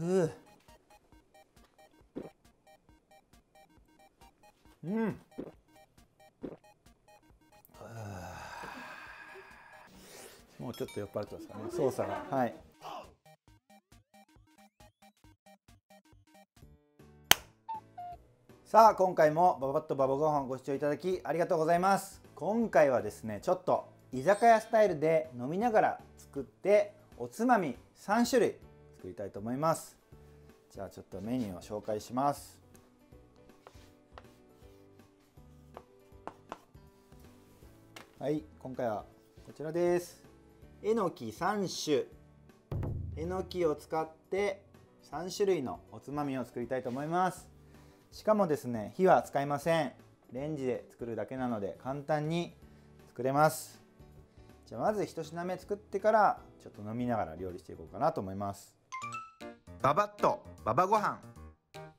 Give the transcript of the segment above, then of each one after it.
ふう。うん。もうちょっと酔っ払ってますかね。操作が。はい。さあ今回もババッとババご飯ご視聴いただきありがとうございます。今回はですねちょっと居酒屋スタイルで飲みながら作っておつまみ3種類作りたいと思います。じゃあちょっとメニューを紹介します。はい今回はこちらです。えのき3種。えのきを使って3種類のおつまみを作りたいと思います。しかもですね火は使いません。レンジで作るだけなので簡単に作れます。じゃあまず1品目作ってからちょっと飲みながら料理していこうかなと思います。ババッとババご飯。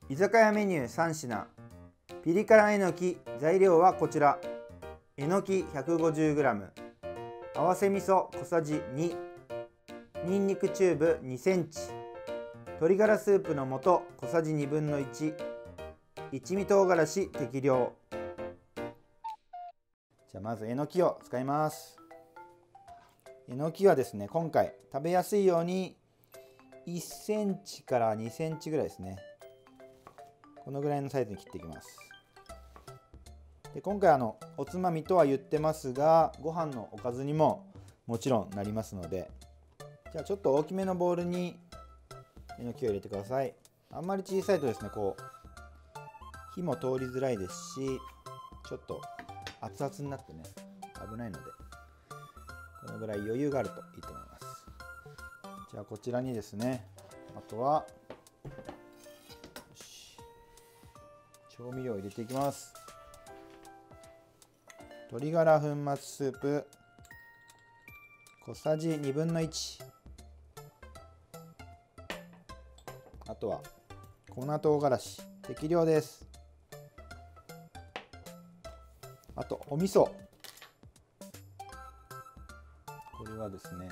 居酒屋メニュー3品。ピリ辛えのき材料はこちら。えのき 150g 合わせ味噌小さじ2にんにくチューブ2センチ。鶏ガラスープの素小さじ1分の1一味唐辛子適量。じゃあまずえのきを使います。えのきはですね今回食べやすいように1センチから2センチぐらいですね。このぐらいのサイズに切っていきます。で今回あのおつまみとは言ってますがご飯のおかずにももちろんなりますのでじゃあちょっと大きめのボウルにえのきを入れてください。あんまり小さいとですねこう火も通りづらいですしちょっと熱々になってね危ないのでこのぐらい余裕があるといいと思います。じゃあこちらにですねあとは調味料を入れていきます。鶏ガラ粉末スープ。小さじ1分の1あとは粉唐辛子。適量です。あとお味噌。これはですね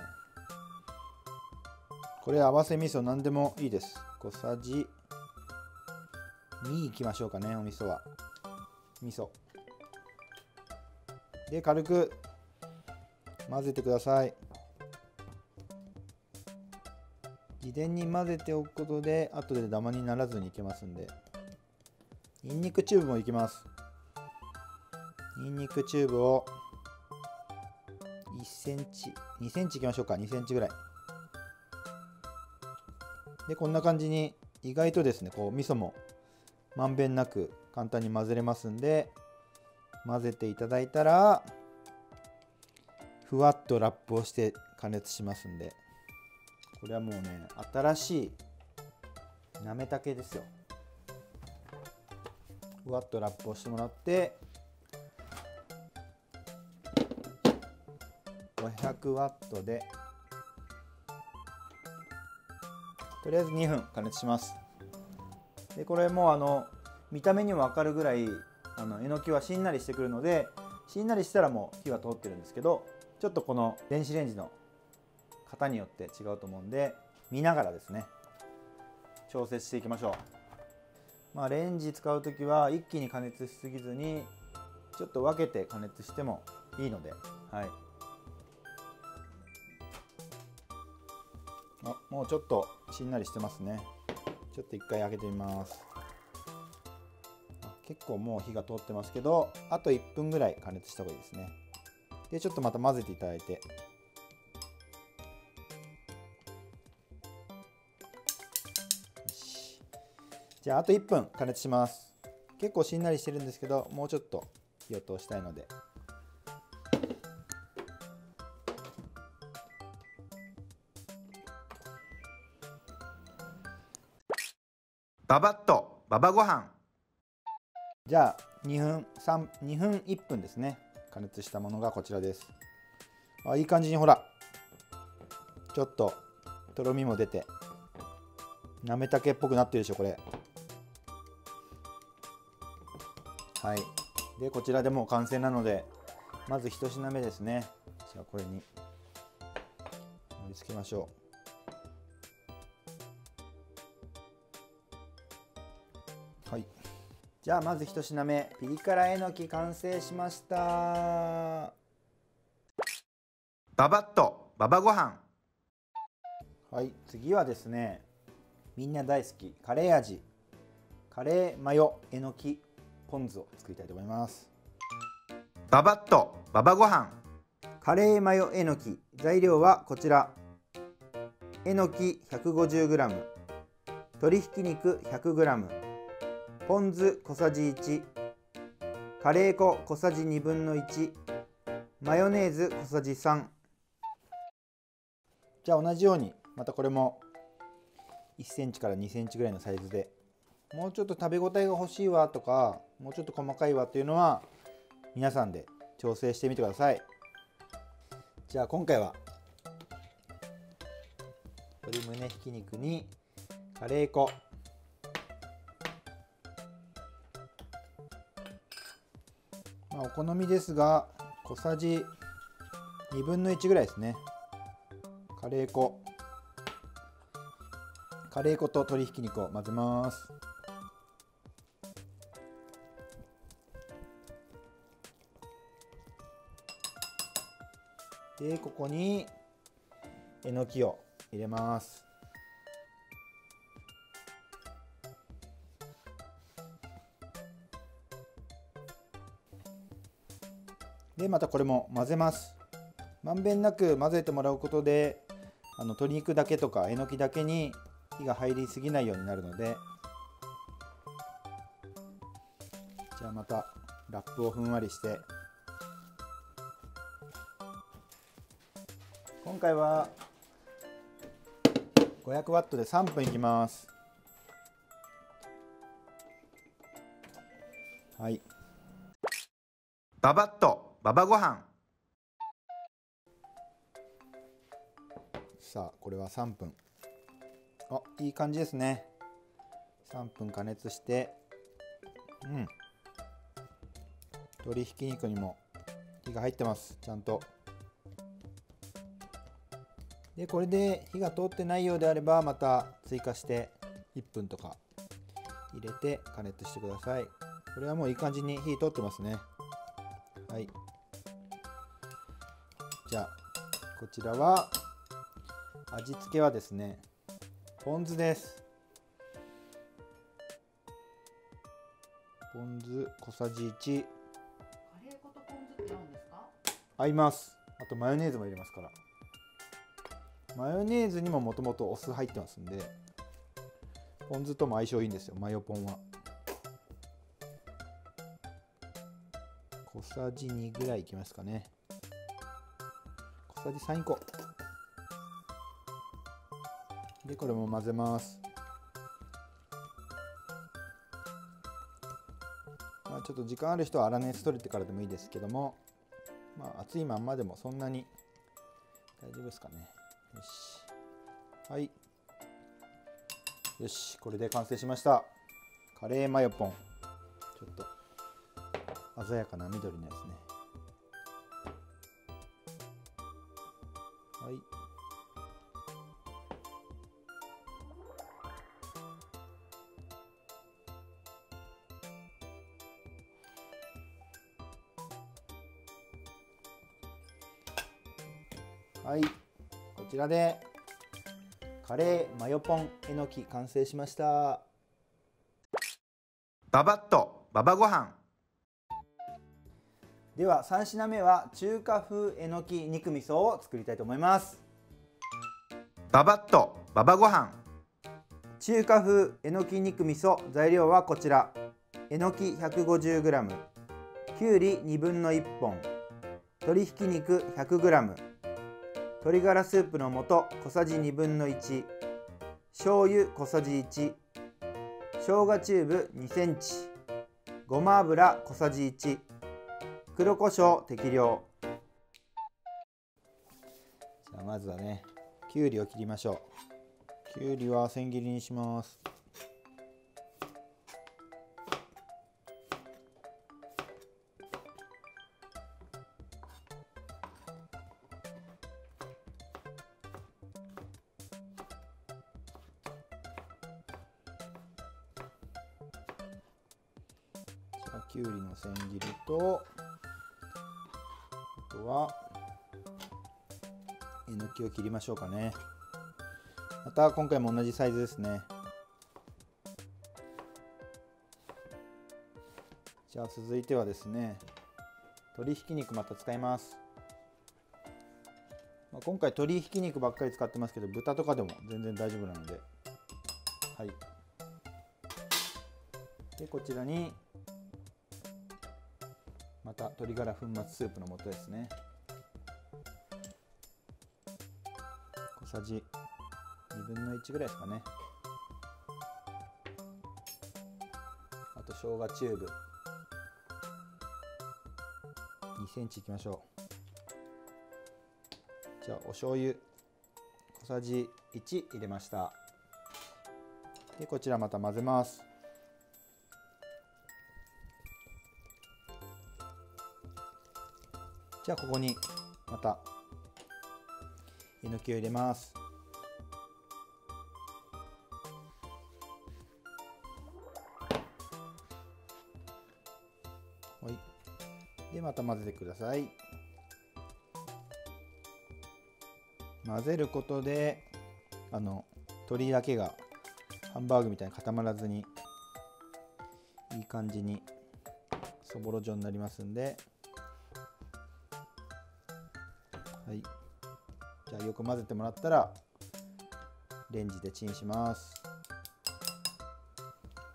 これ合わせ味噌何でもいいです。小さじ2いきましょうかねお味噌は。味噌。で軽く混ぜてください。事前に混ぜておくことで後でダマにならずにいけますんで。にんにくチューブもいきます。にんにくチューブを1センチ2センチいきましょうか。2センチぐらい。でこんな感じに意外とですねこう味噌もまんべんなく簡単に混ぜれますんで混ぜていただいたらふわっとラップをして加熱しますんで。これはもうね新しいなめたけですよ。ふわっとラップをしてもらって500ワットでとりあえず2分加熱します。でこれもあの見た目にも分かるぐらいあのえのきはしんなりしてくるのでしんなりしたらもう火は通ってるんですけどちょっとこの電子レンジの型によって違うと思うんで見ながらですね調節していきましょう。まあレンジ使う時は一気に加熱しすぎずにちょっと分けて加熱してもいいのではい。あもうちょっとしんなりしてますね。ちょっと一回開けてみます。結構もう火が通ってますけどあと1分ぐらい加熱した方がいいですね。でちょっとまた混ぜていただいて。じゃああと1分加熱します。結構しんなりしてるんですけどもうちょっと火を通したいので。ババッとババご飯。じゃあ2分3 2分1分ですね。加熱したものがこちらです。あいい感じにほらちょっととろみも出てなめたけっぽくなってるでしょこれ。はい。でこちらでもう完成なのでまず1品目ですね。じゃあこれに盛り付けましょう。じゃあまず一品目ピリ辛えのき完成しました。ババッとババご飯。はい次はですねみんな大好きカレー味。カレーマヨえのきポン酢を作りたいと思います。ババッとババご飯。カレーマヨえのき。材料はこちら。えのき 150g 鶏ひき肉 100g ポン酢小さじ1カレー粉小さじ1分の1マヨネーズ小さじ3じゃあ同じようにまたこれも1センチから2センチぐらいのサイズでもうちょっと食べ応えが欲しいわとかもうちょっと細かいわっていうのは皆さんで調整してみてください。じゃあ今回は鶏胸ひき肉にカレー粉まあ、お好みですが小さじ2分の1ぐらいですね。カレー粉。カレー粉と鶏ひき肉を混ぜます。でここにえのきを入れます。でまたこれも混ぜます。まんべんなく混ぜてもらうことであの鶏肉だけとかえのきだけに火が入りすぎないようになるので。じゃあまたラップをふんわりして。今回は500ワットで3分いきます。はい。ババッと。ババご飯。さあこれは3分。あいい感じですね。3分加熱して。うん。鶏ひき肉にも火が入ってます。ちゃんと。でこれで火が通ってないようであればまた追加して1分とか入れて加熱してください。これはもういい感じに火通ってますね。はい。こちらは味付けはですねポン酢です。ポン酢小さじ1カレー粉とポン酢って合うんですか？合います。あとマヨネーズも入れますから。マヨネーズにももともとお酢入ってますんでポン酢とも相性いいんですよ。マヨポンは。小さじ2ぐらいいきますかね小さじ3個でこれも混ぜます。まあちょっと時間ある人は粗熱取れてからでもいいですけどもまあ熱いまんまでもそんなに大丈夫ですかね。よし。はい。よしこれで完成しました。カレーマヨポン。ちょっと鮮やかな緑のやつね。はい。こちらでカレーマヨポンえのき完成しました。ババッとババご飯。では3品目は中華風えのき肉味噌を作りたいと思います。ババッとババご飯。中華風えのき肉味噌材料はこちら。えのき 150g きゅうり1分の1本。鶏ひき肉 100g 鶏ガラスープの素小さじ1分の1醤油小さじ1生姜チューブ2センチ。ごま油小さじ1黒胡椒適量。じゃあまずはねきゅうりを切りましょう。きゅうりは千切りにします。きゅうりの千切りとあとはえのきを切りましょうかね。また今回も同じサイズですね。じゃあ続いてはですね鶏ひき肉また使います、まあ、今回鶏ひき肉ばっかり使ってますけど豚とかでも全然大丈夫なので。はい。でこちらにまた鶏ガラ粉末スープの素ですね。小さじ2分の1ぐらいですかね。あと生姜チューブ。2センチいきましょう。じゃあお醤油。小さじ1入れました。でこちらまた混ぜます。じゃあここにまたえのきを入れます。はい。でまた混ぜてください。混ぜることであの鶏だけがハンバーグみたいに固まらずにいい感じにそぼろ状になりますんで。ゃあよく混ぜてもらったらレンジでチンします。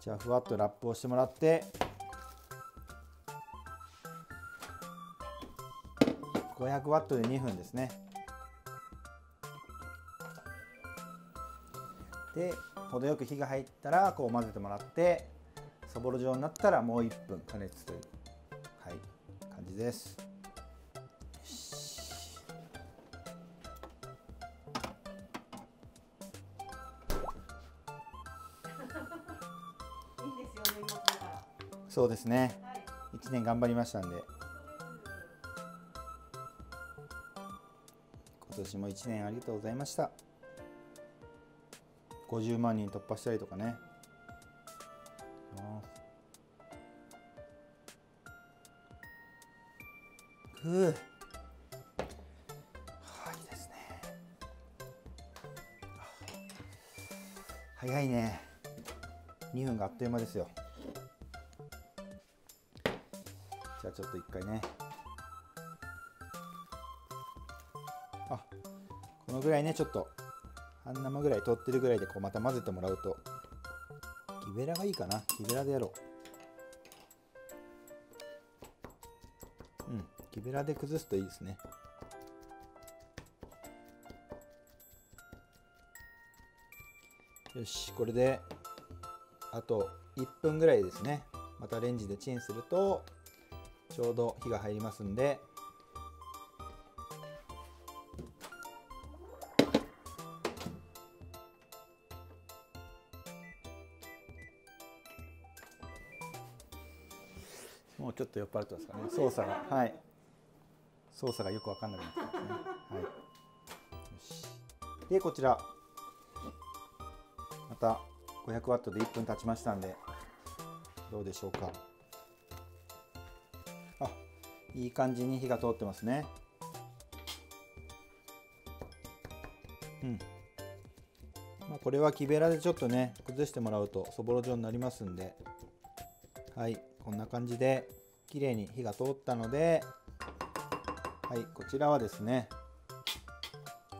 じゃあふわっとラップをしてもらって500ワットで2分ですね。で程よく火が入ったらこう混ぜてもらってそぼろ状になったらもう1分加熱という、はい、感じです。そうですね。はい1年頑張りましたんで。今年も1年ありがとうございました。50万人突破したりとかね。ふう。はいいですね。早いね。2分があっという間ですよ。じゃあちょっと一回ね。あこのぐらいねちょっと。半生ぐらい取ってるぐらいでこうまた混ぜてもらうと。木べらがいいかな木べらでやろう。うん木べらで崩すといいですね。よしこれであと1分ぐらいですね。またレンジでチンすると。ちょうど火が入りますんで。もうちょっと酔っ払ってますかね。操作が。はい。操作がよく分かんなくなってますね。はい。よし。でこちら。また500ワットで1分経ちましたんでどうでしょうか。いい感じに火が通ってますね。うん。まあ、これは木べらでちょっとね崩してもらうとそぼろ状になりますんで。はいこんな感じで綺麗に火が通ったのではいこちらはですね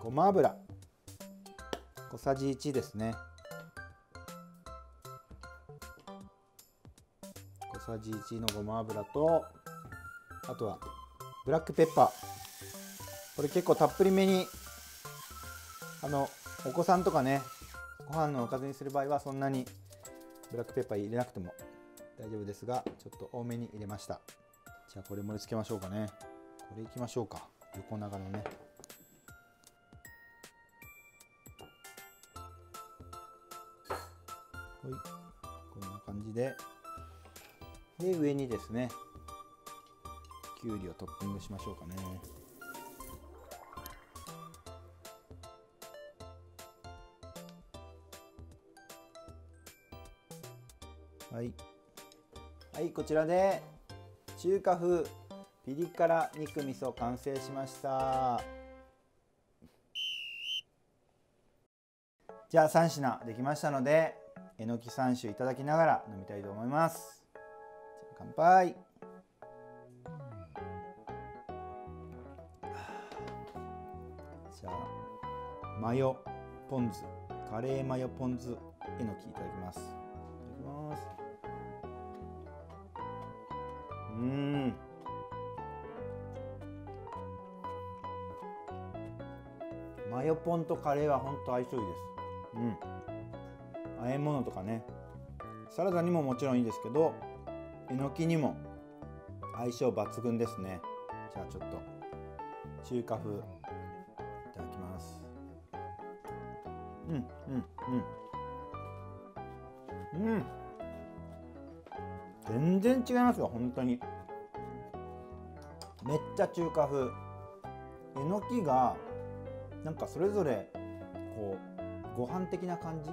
ごま油。小さじ1ですね。小さじ1のごま油とあとはブラックペッパー。これ結構たっぷりめにあのお子さんとかねご飯のおかずにする場合はそんなにブラックペッパー入れなくても大丈夫ですがちょっと多めに入れました。じゃあこれ盛り付けましょうかね。これいきましょうか。横長のね。はい。こんな感じで。で上にですねきゅうりをトッピングしましょうかね。はい。はいこちらで中華風ピリ辛肉味噌完成しました。じゃあ3品できましたのでえのき3種いただきながら飲みたいと思います。乾杯。マヨポン酢カレーマヨポン酢えのきいただきます。いただきます。うん。マヨポンとカレーは本当相性いいです。うん。和え物とかね。サラダにももちろんいいですけどえのきにも相性抜群ですね。じゃあちょっと中華風。うんうん。全然違いますよ本当に。めっちゃ中華風。えのきがなんかそれぞれこうご飯的な感じ？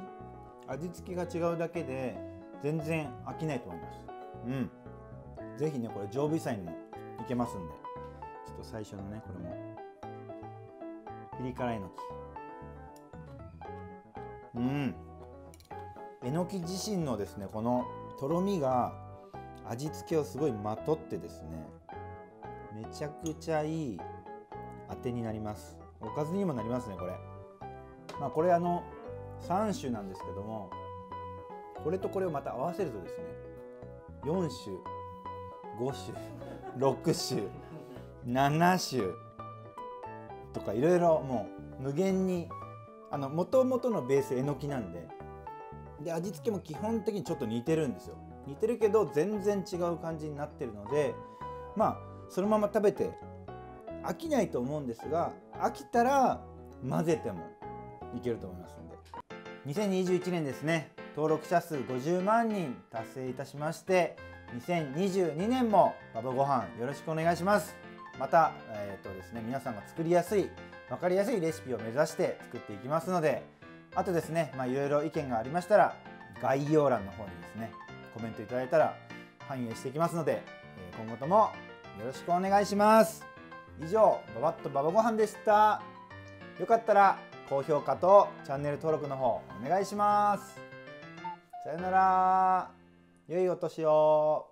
味付けが違うだけで全然飽きないと思います。うん。ぜひねこれ常備菜にもいけますんで。ちょっと最初のねこれも。ピリ辛えのき。うん。えのき自身のですねこのとろみが味付けをすごいまとってですねめちゃくちゃいい当てになります。おかずにもなりますねこれ。まあこれあの3種なんですけどもこれとこれをまた合わせるとですね4種5種 6種7種とかいろいろもう無限にあの元々のベースえのきなんで。で味付けも基本的にちょっと似てるんですよ。似てるけど全然違う感じになってるのでまあそのまま食べて飽きないと思うんですが飽きたら混ぜてもいけると思いますんで。2021年ですね。登録者数50万人達成いたしまして2022年もババご飯よろしくお願いします。また、えーとですね、皆さんが作りやすい分かりやすいレシピを目指して作っていきますのであとですねいろいろ意見がありましたら概要欄の方にですねコメントいただいたら反映していきますのでえ今後ともよろしくお願いします。以上ババッとババご飯でした。よかったら高評価とチャンネル登録の方お願いします。さよなら。良いお年を。